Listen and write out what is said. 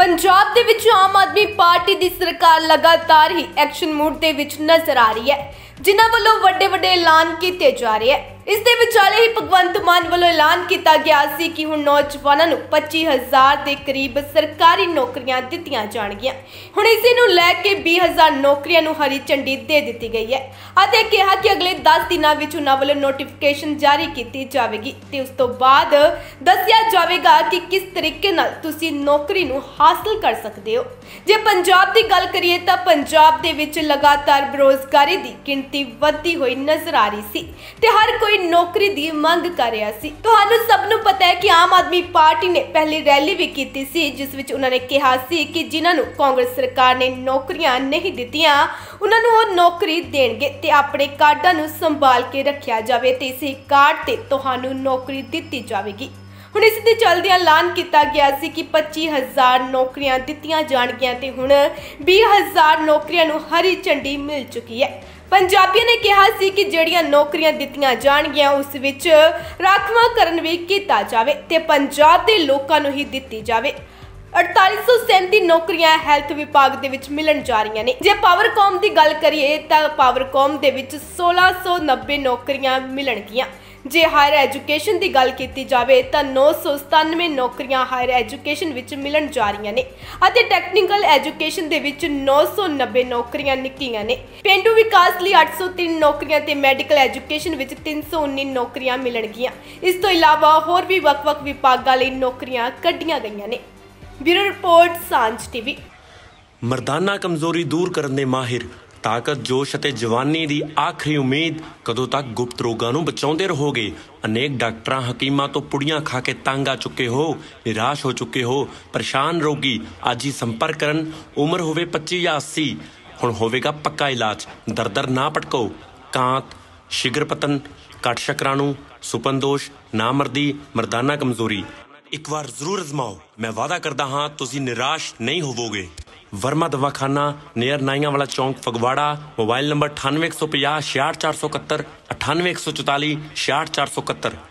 ਪੰਜਾਬ ਦੇ ਵਿੱਚ ਆਮ ਆਦਮੀ ਪਾਰਟੀ ਦੀ ਸਰਕਾਰ ਲਗਾਤਾਰ ਹੀ ਐਕਸ਼ਨ ਮੂਡ ਦੇ ਵਿੱਚ ਨਜ਼ਰ ਆ ਰਹੀ ਹੈ, ਜਿਨ੍ਹਾਂ ਵੱਲੋਂ ਵੱਡੇ ਵੱਡੇ ਐਲਾਨ ਕੀਤੇ ਜਾ ਰਹੇ ਹੈ। ਇਸ ਦੇ ਵਿਚਾਲੇ ਹੀ ਭਗਵੰਤ ਮਾਨ ਵੱਲੋਂ ਐਲਾਨ ਕੀਤਾ ਗਿਆ ਸੀ ਕਿ ਹੁਣ ਨੌਜਵਾਨਾਂ ਨੂੰ 25000 ਦੇ ਕਰੀਬ ਸਰਕਾਰੀ ਨੌਕਰੀਆਂ ਦਿੱਤੀਆਂ ਜਾਣਗੀਆਂ। ਹੁਣ ਇਸੇ ਨੂੰ ਲੈ ਕੇ 20000 ਨੌਕਰੀਆਂ ਨੂੰ ਹਰੀ ਝੰਡੀ ਦੇ ਦਿੱਤੀ ਗਈ ਹੈ ਅਤੇ ਕਿਹਾ ਕਿ ਅਗਲੇ 10 ਦਿਨਾਂ ਵਿੱਚ ਉਹਨਾਂ ਵੱਲੋਂ ਨੋਟੀਫਿਕੇਸ਼ਨ ਜਾਰੀ ਕੀਤੀ ਜਾਵੇਗੀ ਤੇ ਉਸ ਤੋਂ ਬਾਅਦ ਦੱਸਿਆ ਜਾਵੇਗਾ ਕਿ ਕਿਸ ਤਰੀਕੇ ਨਾਲ ਤੁਸੀਂ ਨੌਕਰੀ ਨੂੰ ਹਾਸਲ ਕਰ ਸਕਦੇ ਹੋ। ਜੇ ਪੰਜਾਬ ਦੀ ਗੱਲ ਕਰੀਏ ਤਾਂ ਪੰਜਾਬ ਦੇ ਵਿੱਚ ਲਗਾਤਾਰ ਬੇਰੋਜ਼ਗਾਰੀ ਦੀ ਗਿਣਤੀ ਵੱਧਦੀ ਹੋਈ ਨਜ਼ਰ ਆ ਰਹੀ ਸੀ ਤੇ ਹਰ ਕੋਈ ਨੌਕਰੀ ਦੀ ਮੰਗ ਕਰ ਰਿਹਾ ਸੀ। ਤੁਹਾਨੂੰ ਸਭ ਨੂੰ ਪਤਾ ਹੈ ਕਿ ਆਮ ਆਦਮੀ ਪਾਰਟੀ ਨੇ ਪਹਿਲੀ ਰੈਲੀ ਵੀ ਕੀਤੀ ਸੀ, ਜਿਸ ਵਿੱਚ ਉਹਨਾਂ ਨੇ ਕਿਹਾ ਸੀ ਕਿ ਜਿਨ੍ਹਾਂ ਨੂੰ ਕਾਂਗਰਸ ਸਰਕਾਰ ਨੇ ਨੌਕਰੀਆਂ ਨਹੀਂ ਦਿੱਤੀਆਂ, ਉਹਨਾਂ ਨੂੰ ਉਹ ਨੌਕਰੀ ਦੇਣਗੇ ਤੇ ਆਪਣੇ ਕਾਰਡਾਂ ਨੂੰ ਸੰਭਾਲ ਕੇ ਰੱਖਿਆ ਜਾਵੇ ਤੇ ਇਸੇ ਕਾਰਡ ਤੇ ਤੁਹਾਨੂੰ ਨੌਕਰੀ ਦਿੱਤੀ ਜਾਵੇਗੀ। ਹੁਣ ਇਸ ਦੇ ਚਲਦਿਆਂ ਐਲਾਨ ਕੀਤਾ ਗਿਆ ਸੀ ਕਿ 25000 ਨੌਕਰੀਆਂ ਦਿੱਤੀਆਂ ਜਾਣਗੀਆਂ ਤੇ ਹੁਣ 20000 ਨੌਕਰੀਆਂ ਨੂੰ ਹਰੀ ਝੰਡੀ ਮਿਲ ਚੁੱਕੀ ਹੈ। ਪੰਜਾਬੀਆਂ ਨੇ ਕਿਹਾ ਸੀ ਕਿ ਜਿਹੜੀਆਂ ਨੌਕਰੀਆਂ ਦਿੱਤੀਆਂ ਜਾਣਗੀਆਂ, ਉਸ ਵਿੱਚ ਰਾਖਵਾਂਕਰਨ ਵੀ ਕੀਤਾ ਜਾਵੇ ਤੇ ਪੰਜਾਬ ਦੇ ਲੋਕਾਂ ਨੂੰ ਹੀ ਦਿੱਤੀ ਜਾਵੇ। 4837 ਨੌਕਰੀਆਂ ਹੈਲਥ ਵਿਭਾਗ ਦੇ ਵਿੱਚ ਮਿਲਣ ਜਾ ਰਹੀਆਂ ਨੇ। ਜੇ ਪਾਵਰਕਾਮ ਦੀ ਗੱਲ ਕਰੀਏ ਤਾਂ ਪਾਵਰਕਾਮ ਦੇ ਵਿੱਚ 1690 ਨੌਕਰੀਆਂ ਮਿਲਣਗੀਆਂ। ਜੇ ਹਾਇਰ ਐਜੂਕੇਸ਼ਨ ਦੀ ਗੱਲ ਕੀਤੀ ਜਾਵੇ ਤਾਂ 997 ਨੌਕਰੀਆਂ ਹਾਇਰ ਐਜੂਕੇਸ਼ਨ ਵਿੱਚ ਮਿਲਣ ਜਾ ਰਹੀਆਂ ਨੇ ਅਤੇ ਟੈਕਨੀਕਲ ਐਜੂਕੇਸ਼ਨ ਦੇ ਵਿੱਚ 990 ਨੌਕਰੀਆਂ ਨਿਕਲੀਆਂ ਨੇ। ਪੇਂਡੂ ਵਿਕਾਸ ਲਈ 803 ਨੌਕਰੀਆਂ ਤੇ ਮੈਡੀਕਲ ਐਜੂਕੇਸ਼ਨ ਵਿੱਚ 319 ਨੌਕਰੀਆਂ ਮਿਲਣਗੀਆਂ। ਇਸ ਤੋਂ ਇਲਾਵਾ ਹੋਰ ਵੀ ਵੱਖ-ਵੱਖ ਵਿਭਾਗਾਂ ਲਈ ਨੌਕਰੀਆਂ ਕੱਢੀਆਂ ਗਈਆਂ ਨੇ। Bureau report, Sanjh TV. Mardana ਕਮਜ਼ੋਰੀ ਦੂਰ ਕਰਨ ਦੇ ਮਾਹਿਰ ਤਾਕਤ, ਜੋਸ਼ ਅਤੇ ਜਵਾਨੀ ਦੀ ਆਖਰੀ ਉਮੀਦ ਕਦੋਂ ਤੱਕ ਗੁਪਤ ਰੋਗਾਂ ਨੂੰ ਬਚਾਉਂਦੇ ਰਹੋਗੇ? ਅਨੇਕ ਡਾਕਟਰਾਂ ਹਕੀਮਾਂ ਤੋਂ ਪੁੜੀਆਂ ਖਾ ਕੇ ਤੰਗ ਆ ਚੁੱਕੇ ਹੋ, ਨਿਰਾਸ਼ ਹੋ ਚੁੱਕੇ ਹੋ, ਪਰੇਸ਼ਾਨ ਰੋਗੀ, ਅੱਜ ਹੀ ਸੰਪਰਕ ਕਰਨ ਉਮਰ ਹੋਵੇ 25 ਜਾਂ 80 ਹੁਣ ਹੋਵੇਗਾ ਪੱਕਾ ਇਲਾਜ। ਦਰਦਰ ਨਾ ਪਟਕੋ ਕਾਂਤ, ਸ਼ਿਗਰ ਪਤਨ, ਘੱਟ ਸ਼ਕਰਾਣੂ ਸੁਪਨਦੋਸ਼ ਨਾਮਰਦੀ, ਮਰਦਾਨਾ ਕਮਜ਼ੋਰੀ। ਇੱਕ ਵਾਰ ਜ਼ਰੂਰ ਅਜ਼ਮਾਓ। ਮੈਂ ਵਾਅਦਾ ਕਰਦਾ ਹਾਂ, ਤੁਸੀਂ ਨਿਰਾਸ਼ ਨਹੀਂ ਹੋਵੋਗੇ। ਵਰਮਾ ਦਵਾਖਾਨਾ ਨੀਅਰ ਨਾਈਆਂ ਵਾਲਾ ਚੌਂਕ ਫਗਵਾੜਾ ਮੋਬਾਈਲ ਨੰਬਰ 9815 66471 98144 66471